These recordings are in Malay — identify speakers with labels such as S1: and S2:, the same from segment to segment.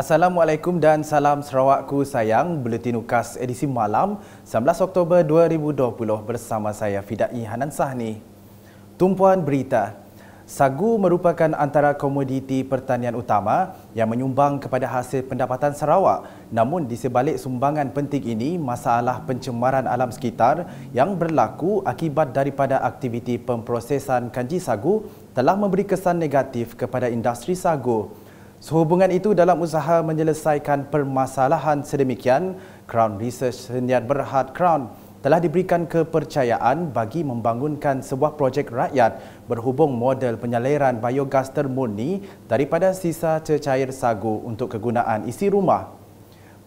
S1: Assalamualaikum dan salam Sarawakku sayang. Buletin Ukas edisi malam 19 Oktober 2020 bersama saya Fidai Hanan Sahni. Tumpuan berita. Sagu merupakan antara komoditi pertanian utama yang menyumbang kepada hasil pendapatan Sarawak. Namun di sebalik sumbangan penting ini, masalah pencemaran alam sekitar yang berlaku akibat daripada aktiviti pemprosesan kanji sagu telah memberi kesan negatif kepada industri sagu. Sehubungan itu dalam usaha menyelesaikan permasalahan sedemikian, Crown Research Senior Berhad Crown telah diberikan kepercayaan bagi membangunkan sebuah projek rakyat berhubung model penyaliran biogas termurni daripada sisa cecair sagu untuk kegunaan isi rumah.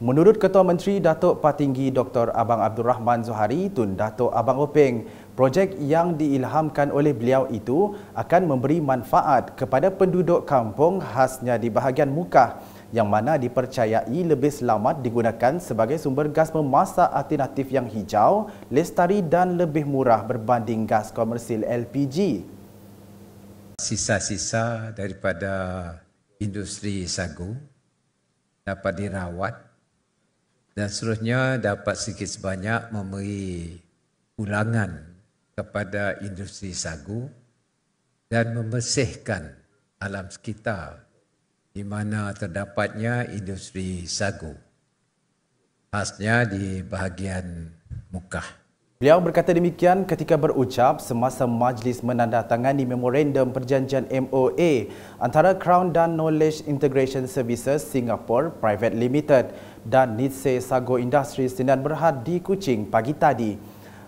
S1: Menurut Ketua Menteri Datuk Patinggi Dr. Abang Abdul Rahman Zuhari Tun Datuk Abang Openg, Projek yang diilhamkan oleh beliau itu akan memberi manfaat kepada penduduk kampung khasnya di bahagian Mukah yang mana dipercayai lebih selamat digunakan sebagai sumber gas memasak alternatif yang hijau, lestari dan lebih murah berbanding gas komersil LPG.
S2: Sisa-sisa daripada industri sagu dapat dirawat dan seterusnya dapat sedikit sebanyak memberi ulangan kepada industri sagu dan membersihkan alam sekitar di mana terdapatnya industri sagu khasnya di bahagian Mukah.
S1: Beliau berkata demikian ketika berucap semasa majlis menandatangani memorandum perjanjian MOA antara Crown dan Knowledge Integration Services Singapore Private Limited dan Nitse Sago Industries Sinan Berhad di Kuching pagi tadi.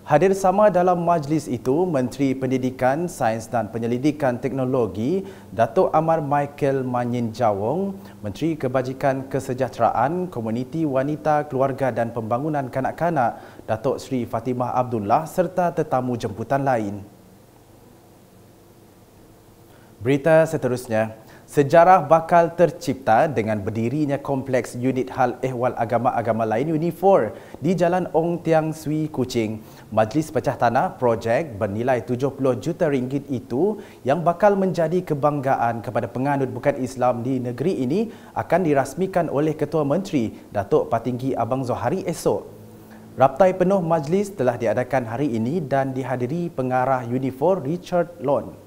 S1: Hadir sama dalam majlis itu Menteri Pendidikan, Sains dan Penyelidikan Teknologi Datuk Amar Michael Manyin Jawong, Menteri Kebajikan Kesejahteraan, Komuniti Wanita, Keluarga dan Pembangunan Kanak-kanak Datuk Sri Fatimah Abdullah serta tetamu jemputan lain. Berita seterusnya. Sejarah bakal tercipta dengan berdirinya kompleks unit hal ehwal agama-agama lain Unifor di Jalan Ong Tiang Sui Kuching. Majlis Pecah Tanah projek bernilai 70 juta ringgit itu yang bakal menjadi kebanggaan kepada penganut bukan Islam di negeri ini akan dirasmikan oleh Ketua Menteri Datuk Patinggi Abang Zohari esok. Raptai penuh majlis telah diadakan hari ini dan dihadiri pengarah Unifor Richard Lon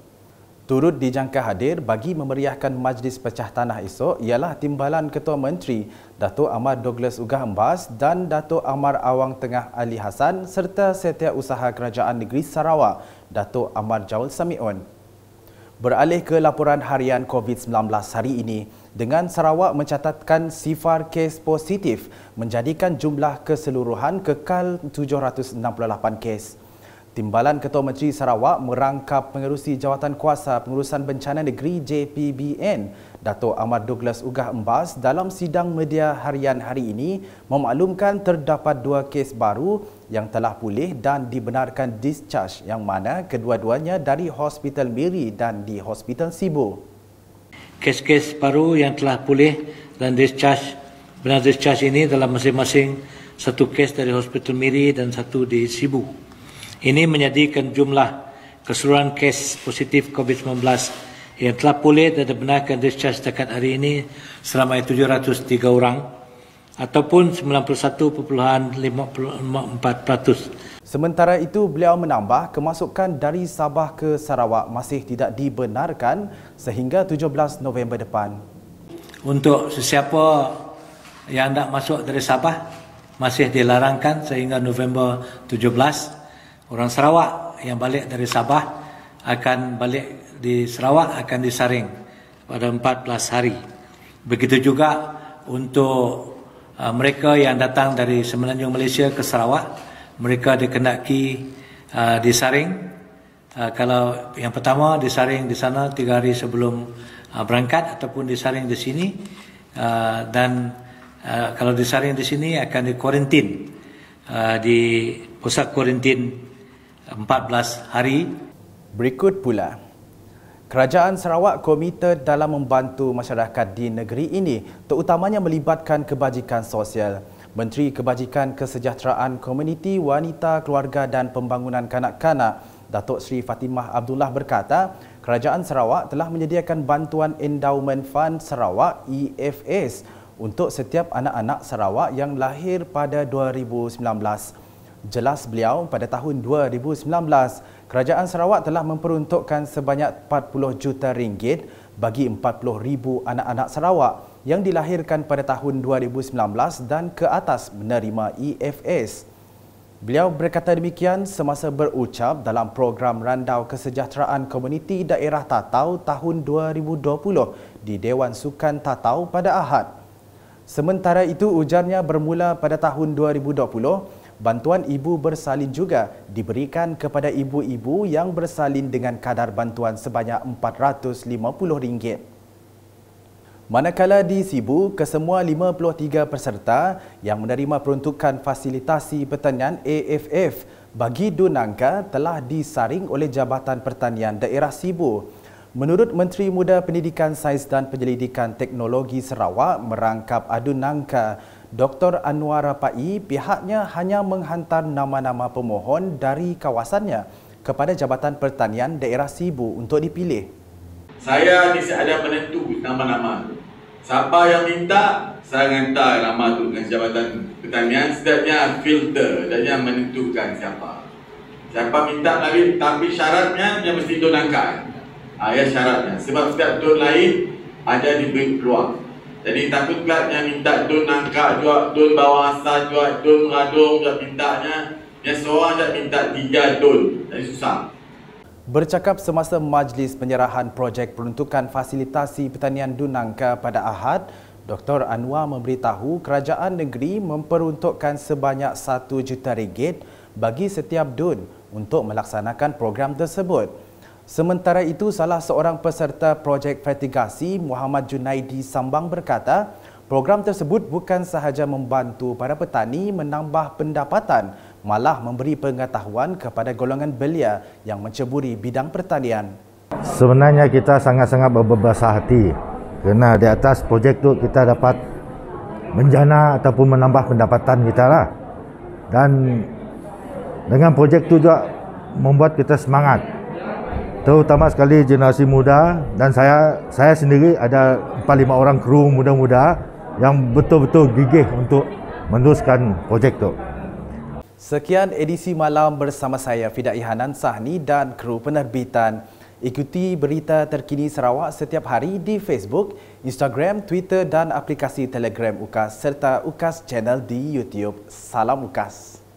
S1: turut dijangka hadir bagi memeriahkan majlis pecah tanah esok ialah Timbalan Ketua Menteri Datuk Amar Douglas Ugah Embas dan Datuk Amar Awang Tengah Ali Hassan serta Setiausaha Kerajaan Negeri Sarawak Datuk Amar Jaul Samion. Beralih ke laporan harian COVID-19 hari ini, dengan Sarawak mencatatkan sifar kes positif menjadikan jumlah keseluruhan kekal 768 kes. Timbalan Ketua Menteri Sarawak merangkap pengerusi Jawatan Kuasa Pengurusan Bencana Negeri JPBN Datuk Ahmad Douglas Ugah Embas dalam sidang media harian hari ini memaklumkan terdapat dua kes baru yang telah pulih dan dibenarkan discharge yang mana kedua-duanya dari Hospital Miri dan di Hospital Sibu.
S3: Kes-kes baru yang telah pulih dan discharge benar discharge ini dalam masing-masing satu kes dari Hospital Miri dan satu di Sibu. Ini menjadikan jumlah keseluruhan kes positif COVID-19 yang telah pulih dan dibenarkan discharge setakat hari ini selama 703 orang ataupun 91.54%.
S1: Sementara itu, beliau menambah kemasukan dari Sabah ke Sarawak masih tidak dibenarkan sehingga 17 November depan.
S3: Untuk sesiapa yang hendak masuk dari Sabah masih dilarangkan sehingga November 17 orang Sarawak yang balik dari Sabah akan balik di Sarawak akan disaring pada 14 hari. Begitu juga untuk uh, mereka yang datang dari Semenanjung Malaysia ke Sarawak, mereka dikenaki uh, disaring. Uh, kalau yang pertama disaring di sana tiga hari sebelum uh, berangkat ataupun disaring di sini uh, dan uh, kalau disaring di sini akan dikuarantin uh, di pusat kuarantin 14 hari.
S1: Berikut pula, Kerajaan Sarawak komited dalam membantu masyarakat di negeri ini terutamanya melibatkan kebajikan sosial. Menteri Kebajikan Kesejahteraan Komuniti Wanita Keluarga dan Pembangunan Kanak-kanak Datuk Seri Fatimah Abdullah berkata, Kerajaan Sarawak telah menyediakan bantuan Endowment Fund Sarawak EFS untuk setiap anak-anak Sarawak yang lahir pada 2019. Jelas beliau, pada tahun 2019, Kerajaan Sarawak telah memperuntukkan sebanyak 40 juta ringgit bagi 40 ribu anak-anak Sarawak yang dilahirkan pada tahun 2019 dan ke atas menerima EFS. Beliau berkata demikian semasa berucap dalam program Randau Kesejahteraan Komuniti Daerah Tatau tahun 2020 di Dewan Sukan Tatau pada Ahad. Sementara itu ujarnya bermula pada tahun 2020, bantuan ibu bersalin juga diberikan kepada ibu-ibu yang bersalin dengan kadar bantuan sebanyak RM450. Manakala di Sibu, kesemua 53 peserta yang menerima peruntukan fasilitasi pertanian AFF bagi Dunangka telah disaring oleh Jabatan Pertanian Daerah Sibu. Menurut Menteri Muda Pendidikan Sains dan Penyelidikan Teknologi Sarawak merangkap Adun Nangka, Dr. Anwar Rapai, pihaknya hanya menghantar nama-nama pemohon dari kawasannya kepada Jabatan Pertanian Daerah Sibu untuk dipilih.
S4: Saya ni ada menentu nama-nama. Siapa yang minta, saya hantar nama tu dengan Jabatan Pertanian. Setidaknya filter, setidaknya menentukan siapa. Siapa minta lagi, tapi syaratnya dia mesti don angkat. Ha, ya syaratnya. Sebab setiap don lain ada diberi peluang. Jadi takut pula yang minta don angkat juga, don bawah asal juga, don meradung juga mintanya. Yang seorang dah minta tiga don. Jadi susah.
S1: Bercakap semasa majlis penyerahan projek peruntukan fasilitasi pertanian Dunangka pada Ahad, Dr. Anwar memberitahu kerajaan negeri memperuntukkan sebanyak 1 juta ringgit bagi setiap dun untuk melaksanakan program tersebut. Sementara itu, salah seorang peserta projek fertigasi Muhammad Junaidi Sambang berkata, program tersebut bukan sahaja membantu para petani menambah pendapatan malah memberi pengetahuan kepada golongan belia yang menceburi bidang pertanian.
S5: Sebenarnya kita sangat-sangat berbesar hati kerana di atas projek itu kita dapat menjana ataupun menambah pendapatan kita lah. Dan dengan projek itu juga membuat kita semangat. Terutama sekali generasi muda dan saya saya sendiri ada 4-5 orang kru muda-muda yang betul-betul gigih untuk meneruskan projek itu.
S1: Sekian edisi malam bersama saya Fidai Hanan Sahni dan kru penerbitan. Ikuti berita terkini Sarawak setiap hari di Facebook, Instagram, Twitter dan aplikasi Telegram UKAS serta UKAS channel di YouTube. Salam UKAS.